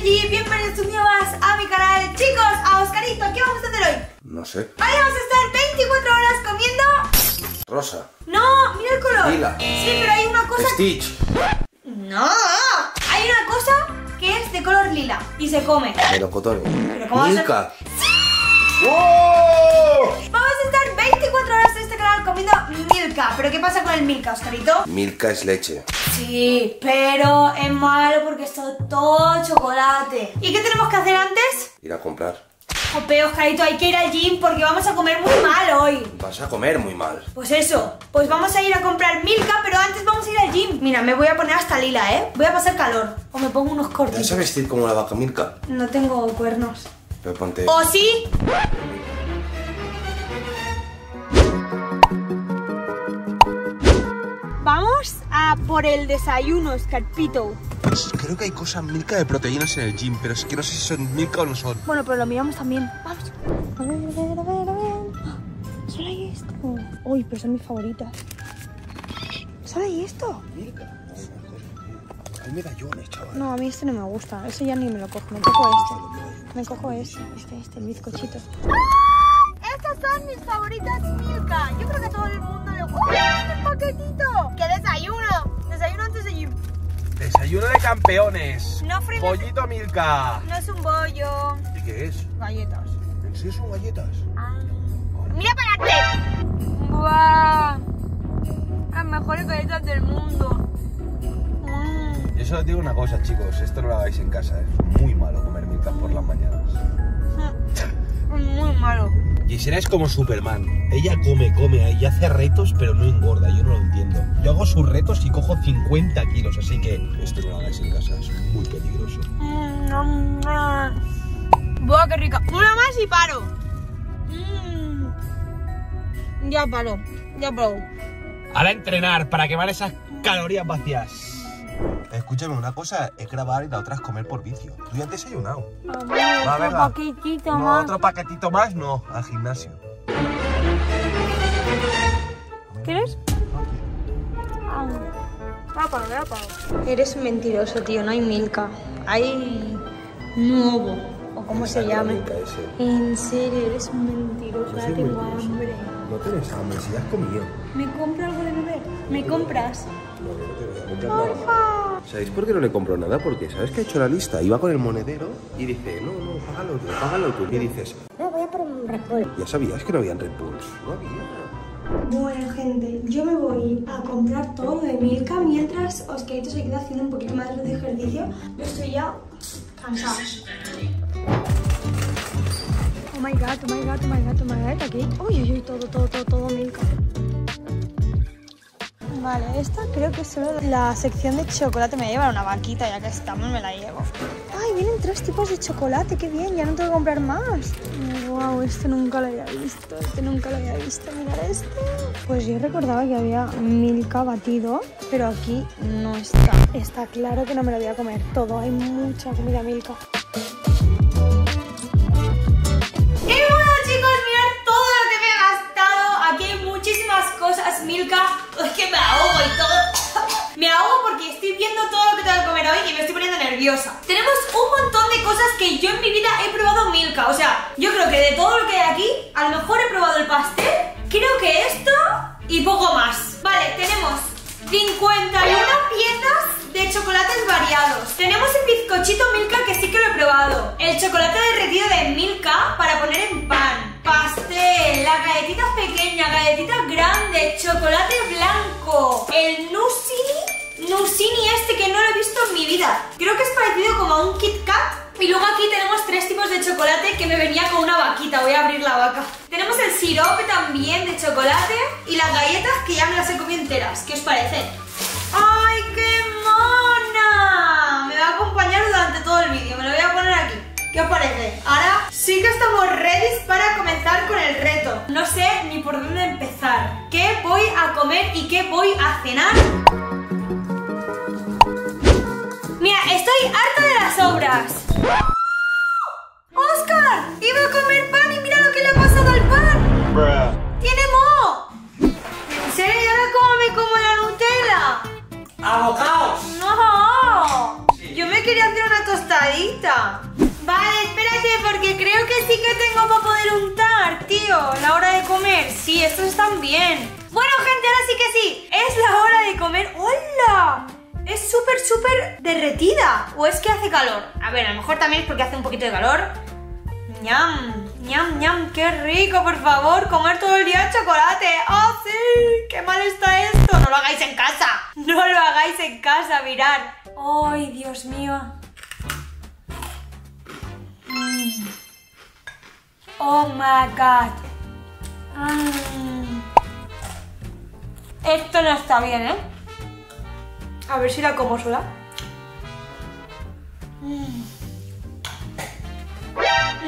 soy G, bienvenidos un día más a mi canal Chicos, a Oscarito, ¿qué vamos a hacer hoy? No sé. Hoy vamos a estar 24 horas comiendo... Rosa. No, mira el color Lila. Sí, pero hay una cosa... Stitch. No, hay una cosa que es de color lila y se come Melocotón. Pero ¿cómo a? Milka. ¡Oh! Vamos a estar 24 horas comiendo Milka ¿Pero qué pasa con el Milka, Oscarito? Milka es leche. Sí, pero es malo porque es todo, chocolate ¿Y qué tenemos que hacer antes? Ir a comprar. Jope, Oscarito, hay que ir al gym porque vamos a comer muy mal hoy Vas a comer muy mal. Pues eso, pues vamos a ir a comprar Milka, pero antes vamos a ir al gym. Mira, me voy a poner hasta lila, ¿eh? Voy a pasar calor. O me pongo unos ¿Te cortes. vas a vestir como la vaca Milka? No tengo cuernos. Pero ponte... ¿O sí? Por el desayuno, Scarpito. Pues creo que hay cosas Milka de proteínas en el gym, pero es que no sé si son Milka o no son. Bueno, pero lo miramos también. Vamos. A ver, a ver, a ver, a ver. ¡Ah! Solo hay esto. Uy, pero son mis favoritas. Solo hay esto. Milka. Hay medallones, chaval. No, a mí este no me gusta. Eso ya ni me lo cojo. Me cojo este. Me cojo este. Este, este, el bizcochito. Estas son mis favoritas Milka. Yo creo que a todo el mundo le gusta. ¡El paquetito! ¡Qué desayuno! Desayuno antes de gym. Desayuno de campeones. No frenes. Pollito Milka. No es un bollo. ¿Y qué es? Galletas. ¿En serio son galletas? ¡Mira para adelante! ¡Buah! Las mejores galletas del mundo. Mm. Yo solo digo una cosa, chicos. Esto no lo hagáis en casa. Es muy malo comer Milka por las mañanas. Es muy malo. Gisela es como Superman. Ella come, come y hace retos, pero no engorda. Yo no lo entiendo. Yo hago sus retos y cojo 50 kilos, así que esto no lo hagáis en casa. Es muy peligroso. Mm. Buah, qué rica. Una más y paro. Mm. Ya paro. Ya paro. Ahora entrenar para quemar esas calorías vacías. Escúchame, una cosa es grabar y la otra es comer por vicio. Tú ya has desayunado. Va, otro venga. paquetito No, más. otro paquetito más, no, al gimnasio. ¿Quieres? Ah. Eres un mentiroso, tío. No hay Milka. Hay nuevo. O como se llame. En serio, eres un mentiroso. No Ahora tengo hambre. No tienes hambre, si ya has comido. ¿Me compro algo de beber? ¿Me compras? No, no te voy a comprar nada. ¿Sabéis por qué no le compro nada? Porque ¿sabes que ha hecho la lista? Iba con el monedero y dice, no, no, págalo tú, págalo tú. Y dices, No, voy a por un Red Bull. ya sabías que no habían Red Bulls. No había. Bueno, gente, yo me voy a comprar todo de Milka mientras Oscarito se queda haciendo un poquito más de ejercicio. Yo estoy ya cansada. Oh my god, oh my god, oh my god, oh my god, aquí. Uy, uy, uy, todo, todo, todo, Esta creo que solo la sección de chocolate. Me voy a llevar una vaquita ya que estamos, me la llevo. Ay, vienen tres tipos de chocolate, qué bien, ya no tengo que comprar más. Wow, este nunca lo había visto, este nunca lo había visto, mirad este. Pues yo recordaba que había Milka batido, pero aquí no está. Está claro que no me lo voy a comer todo, hay mucha comida Milka. Nerviosa. Tenemos un montón de cosas que yo en mi vida he probado Milka. O sea, yo creo que de todo lo que hay aquí, a lo mejor he probado el pastel, creo que esto y poco más. Vale, tenemos 51 piezas de chocolates variados. Tenemos el bizcochito Milka que sí que lo he probado. El chocolate derretido de Milka para poner en pan. Pastel, la galletita pequeña, galletita grande, chocolate blanco. El Nusini, Nusini este que no lo he visto en mi vida. Creo que es parecido como a un Kit Kat. Y luego aquí tenemos tres tipos de chocolate que me venía con una vaquita. Voy a abrir la vaca. Tenemos el sirope también de chocolate y las galletas que ya me las he comido enteras. ¿Qué os parece? ¡Ay, qué mona! Me va a acompañar durante todo el vídeo. Me lo voy a poner aquí. ¿Qué os parece? Ahora sí que estamos ready para comenzar con el reto. No sé ni por dónde empezar. ¿Qué voy a comer y qué voy a cenar? Estoy harta de las sobras. ¡Oscar! Iba a comer pan y mira lo que le ha pasado al pan. ¡Tiene moho! ¿En serio? ¿Y ahora cómo me como la Nutella? ¡Abocaos! ¡No! Yo me quería hacer una tostadita. Vale, espérate, porque creo que sí que tengo para poder untar, tío. La hora de comer. Sí, estos están bien. Bueno, gente, ahora sí que sí. Es la hora de comer. ¡Hola! Es súper, súper derretida. ¿O es que hace calor? A ver, a lo mejor también es porque hace un poquito de calor. ¡Ñam! ¡Ñam, ñam! ¡Qué rico, por favor! Comer todo el día chocolate. ¡Oh, sí! ¡Qué mal está esto! No lo hagáis en casa. No lo hagáis en casa, mirad. ¡Ay, Dios mío! Mm. Oh my god. Mm. Esto no está bien, ¿eh? A ver si la como sola. Mm.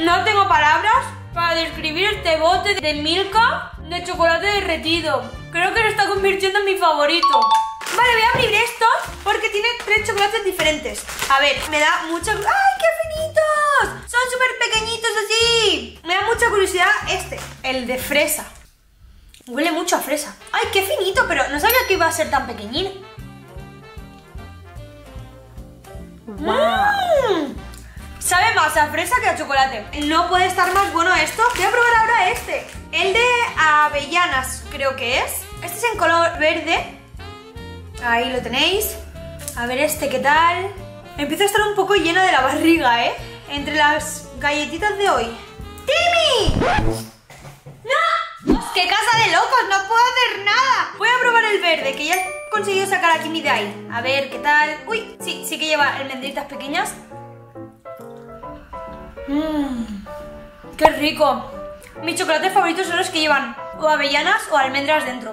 No tengo palabras para describir este bote de Milka de chocolate derretido. Creo que lo está convirtiendo en mi favorito. Vale, voy a abrir estos porque tiene tres chocolates diferentes. A ver, me da mucha... ¡Ay, qué finitos! Son súper pequeñitos así. Me da mucha curiosidad este, el de fresa. Huele mucho a fresa. ¡Ay, qué finito! Pero no sabía que iba a ser tan pequeñín. Sabe más a fresa que a chocolate. No puede estar más bueno esto. Voy a probar ahora este. El de avellanas, creo que es. Este es en color verde. Ahí lo tenéis. A ver este, ¿qué tal? Empiezo a estar un poco llena de la barriga, ¿eh? Entre las galletitas de hoy. ¡Timmy! ¡No! ¡Qué casa de locos! ¡No puedo hacer nada! Voy a probar el verde, que ya conseguido sacar a Timmy de ahí. A ver, ¿qué tal? Uy, sí, sí que lleva almendritas pequeñas. Mmm, ¡Qué rico! Mis chocolates favoritos son los que llevan o avellanas o almendras dentro.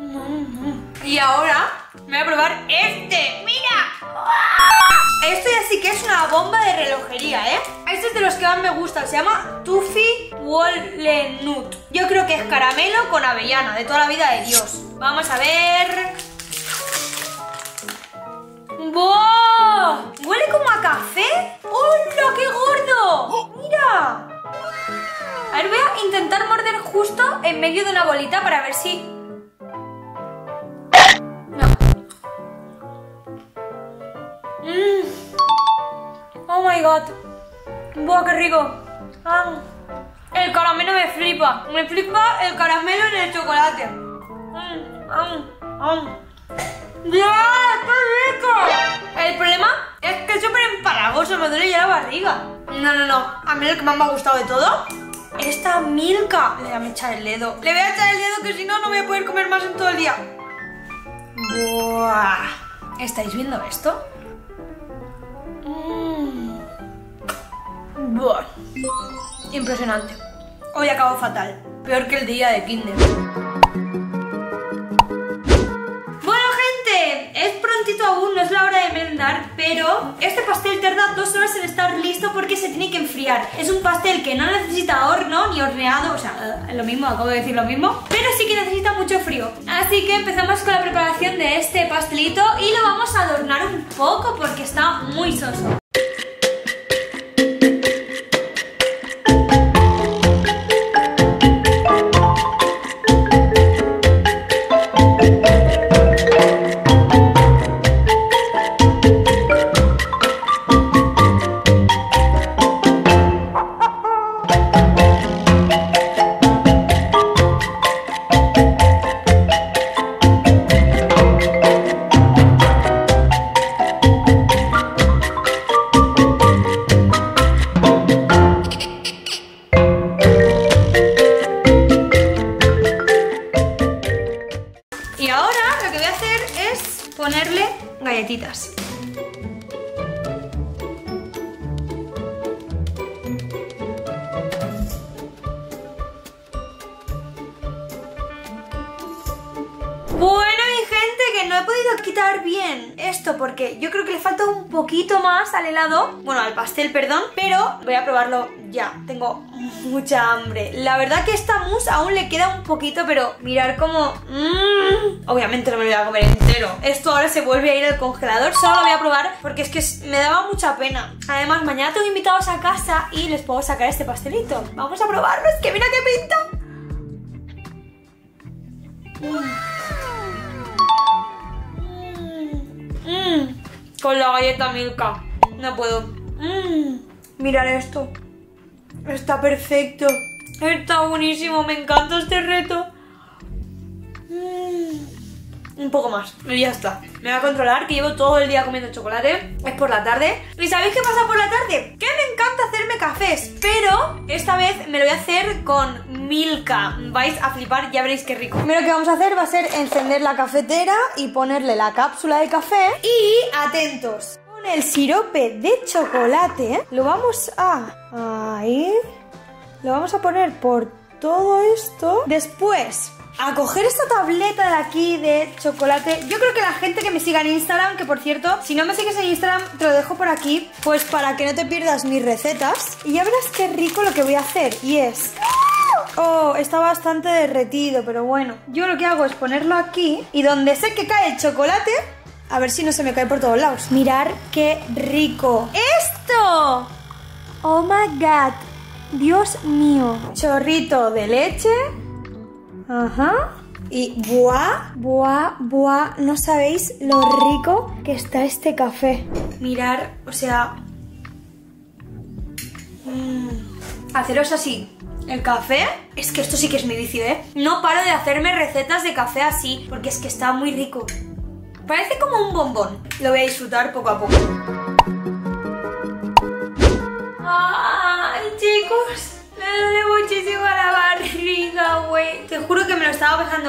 Mm, Y ahora me voy a probar este. ¡Mira! Esto ya sí que es una bomba de relojería, ¿eh? Este es de los que más me gusta. Se llama Tuffy Walnut. Yo creo que es caramelo con avellana, de toda la vida de Dios. Vamos a ver... ¡Wow! ¿Huele como a café? ¡Hola, qué gordo! ¡Mira! A ver, voy a intentar morder justo en medio de una bolita para ver si... my god. ¡Buah, qué rico! El caramelo me flipa. Me flipa el caramelo en el chocolate. Mm, am, am. ¡Dios, qué rico! El problema es que es súper empalagoso, me duele ya la barriga. No, no, no. A mí lo que más me ha gustado de todo, esta Milka. Le voy a echar el dedo. Le voy a echar el dedo que si no, no voy a poder comer más en todo el día. Buah. ¿Estáis viendo esto? Buah. Impresionante. Hoy acabo fatal. Peor que el día de Kinder. Bueno, gente, es prontito aún, no es la hora de merendar, pero este pastel tarda dos horas en estar listo porque se tiene que enfriar. Es un pastel que no necesita horno ni horneado, o sea, eh, lo mismo, acabo de decir lo mismo, pero sí que necesita mucho frío. Así que empezamos con la preparación de este pastelito y lo vamos a adornar un poco porque está muy soso. Bueno, mi gente, que no he podido quitar bien esto porque yo creo que le falta un poquito más al helado, bueno, al pastel, perdón, pero voy a probarlo ya, tengo mucha hambre. La verdad que esta mousse aún le queda un poquito, pero mirar cómo... mm, obviamente no me lo voy a comer entero. Esto ahora se vuelve a ir al congelador, solo lo voy a probar porque es que me daba mucha pena. Además, mañana tengo invitados a casa y les puedo sacar este pastelito. Vamos a probarlo, es que mira qué pinta. Con la galleta Milka. No puedo. Mmm, mirad esto. Está perfecto. Está buenísimo, me encanta este reto. Mm, un poco más, y ya está. Me voy a controlar que llevo todo el día comiendo chocolate. Es por la tarde. ¿Y sabéis qué pasa por la tarde? Que me encanta hacerme cafés. Pero esta vez me lo voy a hacer con Milka. Vais a flipar, ya veréis qué rico. Primero que vamos a hacer va a ser encender la cafetera y ponerle la cápsula de café. Y atentos. Con el sirope de chocolate lo vamos a... Ahí. Lo vamos a poner por todo esto. Después a coger esta tableta de aquí de chocolate. Yo creo que la gente que me siga en Instagram, que por cierto, si no me sigues en Instagram, te lo dejo por aquí, pues para que no te pierdas mis recetas. Y ya verás qué rico lo que voy a hacer. Y es... Oh, está bastante derretido, pero bueno. Yo lo que hago es ponerlo aquí y donde sé que cae el chocolate, a ver si no se me cae por todos lados. Mirar qué rico. ¡Esto! Oh my god. Dios mío. Chorrito de leche. Ajá. Y buah, buah, buah, no sabéis lo rico que está este café. Mirar, o sea... Mm, haceros así. El café, es que esto sí que es mi vicio, ¿eh? No paro de hacerme recetas de café así, porque es que está muy rico. Parece como un bombón. Lo voy a disfrutar poco a poco. ¡Ay, chicos! Me duele muchísimo la barriga, güey. Te juro que me lo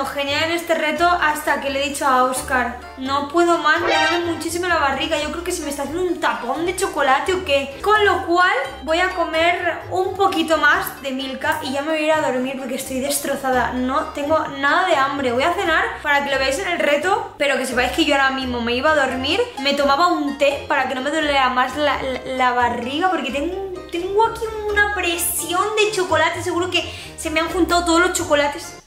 genial en este reto hasta que le he dicho a Oscar. No puedo más, me duele muchísimo la barriga. Yo creo que se me está haciendo un tapón de chocolate o qué. Con lo cual voy a comer un poquito más de Milka y ya me voy a ir a dormir porque estoy destrozada. No tengo nada de hambre. Voy a cenar para que lo veáis en el reto, pero que sepáis que yo ahora mismo me iba a dormir. Me tomaba un té para que no me doliera más la, la, la barriga porque tengo tengo aquí una presión de chocolate. Seguro que se me han juntado todos los chocolates.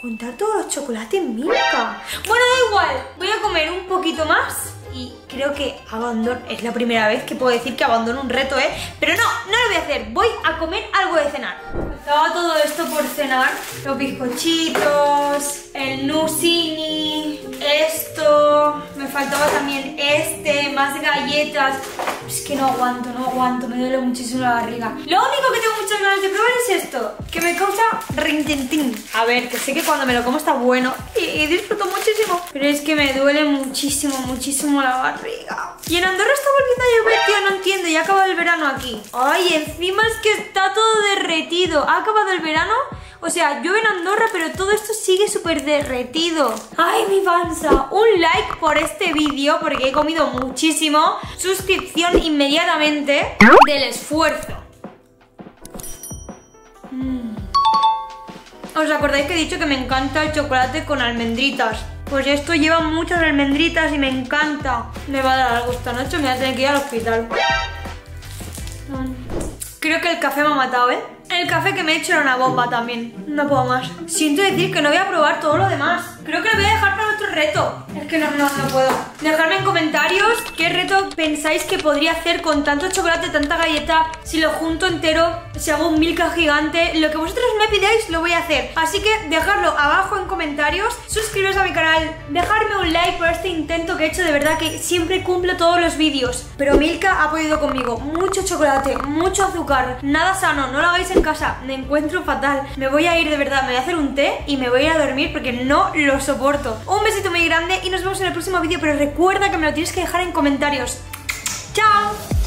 Juntar todos los chocolates, Milka. Bueno, da igual. Voy a comer un poquito más. Y creo que abandono... Es la primera vez que puedo decir que abandono un reto, ¿eh? Pero no, no lo voy a hacer. Voy a comer algo de cenar. Estaba todo esto por cenar. Los bizcochitos, el nusini, esto... Me faltaba también este, más galletas. Es que no aguanto, no aguanto, me duele muchísimo la barriga. Lo único que tengo muchas ganas de probar es esto, que me causa rintintín. A ver, que sé que cuando me lo como está bueno y, disfruto muchísimo, pero es que me duele muchísimo, muchísimo la barriga. Y en Andorra está volviendo a llover, tío, no entiendo, ya ha acabado el verano aquí. Ay, encima es que está todo derretido. ¿Ha acabado el verano? O sea, yo en Andorra, pero todo esto sigue súper derretido. ¡Ay, mi panza! Un like por este vídeo, porque he comido muchísimo. Suscripción inmediatamente del esfuerzo. Mm. ¿Os acordáis que he dicho que me encanta el chocolate con almendritas? Pues esto lleva muchas almendritas y me encanta. Me va a dar algo esta noche, me voy a tener que ir al hospital. Creo que el café me ha matado, ¿eh? El café que me he hecho era una bomba también. No puedo más. Siento decir que no voy a probar todo lo demás. Creo que lo voy a dejar para otro reto. Es que no, no, no puedo. Dejadme en comentarios qué reto pensáis que podría hacer con tanto chocolate, tanta galleta. Si lo junto entero, si hago un milka gigante. Lo que vosotros me pidáis lo voy a hacer. Así que dejadlo abajo en comentarios. Suscribiros a mi canal. Dejadme un like por este intento que he hecho. De verdad que siempre cumplo todos los vídeos. Pero Milka ha podido conmigo. Mucho chocolate, mucho azúcar. Nada sano. No lo hagáis en casa. Me encuentro fatal. Me voy a ir de verdad. Me voy a hacer un té y me voy a ir a dormir porque no lo soporto. Un besito muy grande y nos vemos en el próximo vídeo, pero recuerda que me lo tienes que dejar en comentarios. ¡Chao!